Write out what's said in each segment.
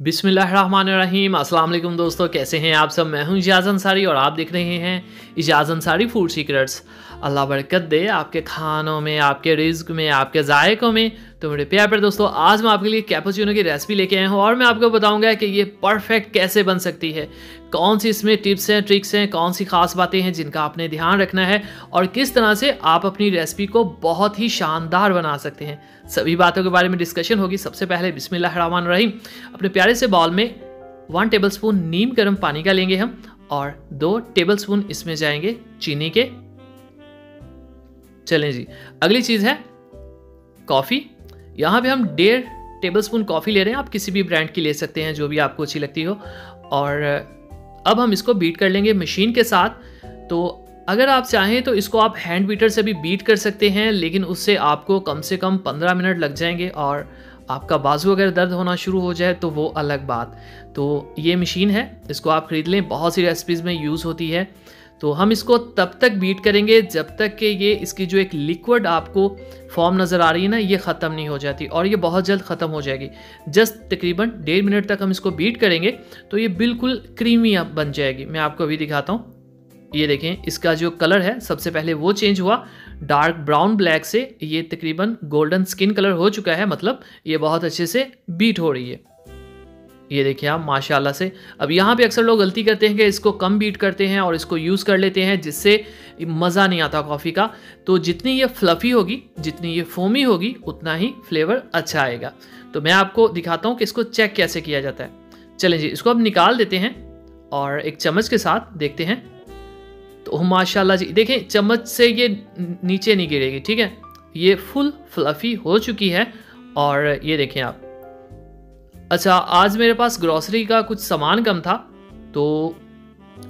बिसमीम अस्सलाम दोस्तों, कैसे हैं आप सब? मैं हूँ इजाज़ अंसारी और आप देख रहे हैं इजाज़ अंसारी फ़ूड सीक्रेट्स। अल्लाह बरकत दे आपके खानों में, आपके रिज्क में, आपके जायकों में तो मेरे प्यार पर दोस्तों, आज मैं आपके लिए कैपोचिनो की रेसिपी लेके आया हूँ और मैं आपको बताऊँगा कि ये परफेक्ट कैसे बन सकती है। कौन सी इसमें टिप्स हैं ट्रिक्स हैं, कौन सी खास बातें हैं जिनका आपने ध्यान रखना है और किस तरह से आप अपनी रेसिपी को बहुत ही शानदार बना सकते हैं। सभी बातों के बारे में डिस्कशन होगी। सबसे पहले बिस्मिल्लाह रहीम। अपने प्यारे से बॉल में वन टेबल स्पून नीम गर्म पानी का लेंगे हम और दो टेबल स्पून इसमें जाएँगे चीनी के। चलें जी। अगली चीज़ है कॉफ़ी यहाँ पे हम डेढ़ टेबल स्पून कॉफ़ी ले रहे हैं। आप किसी भी ब्रांड की ले सकते हैं, जो भी आपको अच्छी लगती हो। और, अब हम इसको बीट कर लेंगे मशीन के साथ। तो अगर आप चाहें तो इसको आप हैंड बीटर से भी बीट कर सकते हैं, लेकिन उससे आपको कम से कम पंद्रह मिनट लग जाएँगे। और आपका बाजू अगर दर्द होना शुरू हो जाए तो वो अलग बात। तो ये मशीन है, इसको आप ख़रीद लें। बहुत सी रेसिपीज़ में यूज़ होती है। तो हम इसको तब तक बीट करेंगे जब तक कि ये इसकी जो एक लिक्विड आपको फॉर्म नज़र आ रही है ना, ये ख़त्म नहीं हो जाती और ये बहुत जल्द ख़त्म हो जाएगी। जस्ट तकरीबन डेढ़ मिनट तक हम इसको बीट करेंगे तो ये बिल्कुल क्रीमी बन जाएगी। मैं आपको अभी दिखाता हूँ। ये देखें, इसका जो कलर है, सबसे पहले वो चेंज हुआ। डार्क ब्राउन ब्लैक से ये तकरीबन गोल्डन स्किन कलर हो चुका है मतलब ये बहुत अच्छे से बीट हो रही है। ये देखिए आप, माशाल्लाह से। अब यहाँ पे अक्सर लोग गलती करते हैं कि इसको कम बीट करते हैं और इसको यूज़ कर लेते हैं, जिससे मज़ा नहीं आता कॉफ़ी का। तो जितनी ये फ्लफ़ी होगी, जितनी ये फोमी होगी, उतना ही फ्लेवर अच्छा आएगा। तो मैं आपको दिखाता हूँ कि इसको चेक कैसे किया जाता है। चलें जी, इसको अब निकाल देते हैं और एक चम्मच के साथ देखते हैं तो माशाल्लाह जी, देखें, चम्मच से ये नीचे नहीं गिरेगी, ठीक है? ये फुल फ्लफ़ी हो चुकी है और ये देखें आप। अच्छा आज मेरे पास ग्रॉसरी का कुछ सामान कम था तो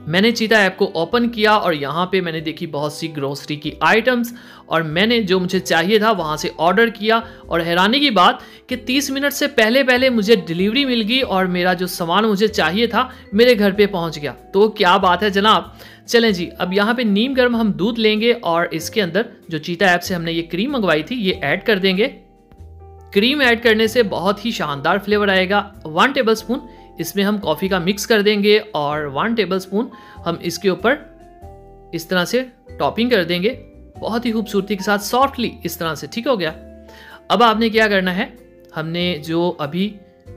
मैंने चीता ऐप को ओपन किया और यहाँ पे मैंने देखी बहुत सी ग्रोसरी की आइटम्स और मैंने जो मुझे चाहिए था वहाँ से ऑर्डर किया और हैरानी की बात कि 30 मिनट से पहले पहले मुझे डिलीवरी मिल गई और मेरा जो सामान मुझे चाहिए था मेरे घर पे पहुँच गया। तो क्या बात है जनाब? चलें जी, अब यहाँ पे नीम गर्म हम दूध लेंगे और इसके अंदर जो चीता ऐप से हमने ये क्रीम मंगवाई थी, ये ऐड कर देंगे। क्रीम ऐड करने से बहुत ही शानदार फ्लेवर आएगा। वन टेबल स्पून इसमें हम कॉफ़ी का मिक्स कर देंगे और वन टेबल स्पून हम इसके ऊपर इस तरह से टॉपिंग कर देंगे। बहुत ही खूबसूरती के साथ सॉफ्टली इस तरह से, ठीक हो गया? अब आपने क्या करना है? हमने जो अभी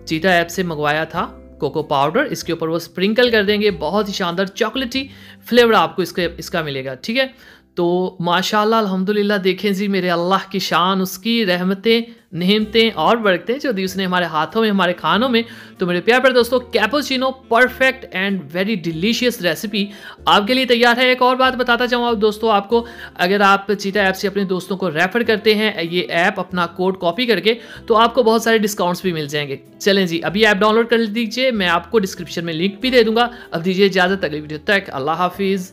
चीता ऐप से मंगवाया था, कोको पाउडर, इसके ऊपर वो स्प्रिंकल कर देंगे। बहुत ही शानदार चॉकलेटी फ्लेवर आपको इसके, इसका मिलेगा, ठीक है? तो माशाल्लाह, अल्हम्दुलिल्लाह, देखें जी, मेरे अल्लाह की शान, उसकी रहमतें नहमतें और बरकतें जो दी उसने हमारे हाथों में, हमारे खानों में। तो मेरे प्यार पर दोस्तों cappuccino perfect and very delicious recipe आपके लिए तैयार है। एक और बात बताता चाहूँ आप दोस्तों आपको, अगर आप चीता ऐप से अपने दोस्तों को रेफर करते हैं, ये ऐप अपना कोड कॉपी करके तो आपको बहुत सारे डिस्काउंट्स भी मिल जाएँगे। चलें जी, अभी ऐप डाउनलोड कर दीजिए, मैं आपको डिस्क्रिप्शन में लिंक भी दे दूँगा। अब दीजिए इजाज़त, अगली वीडियो तक। अल्लाह हाफिज़।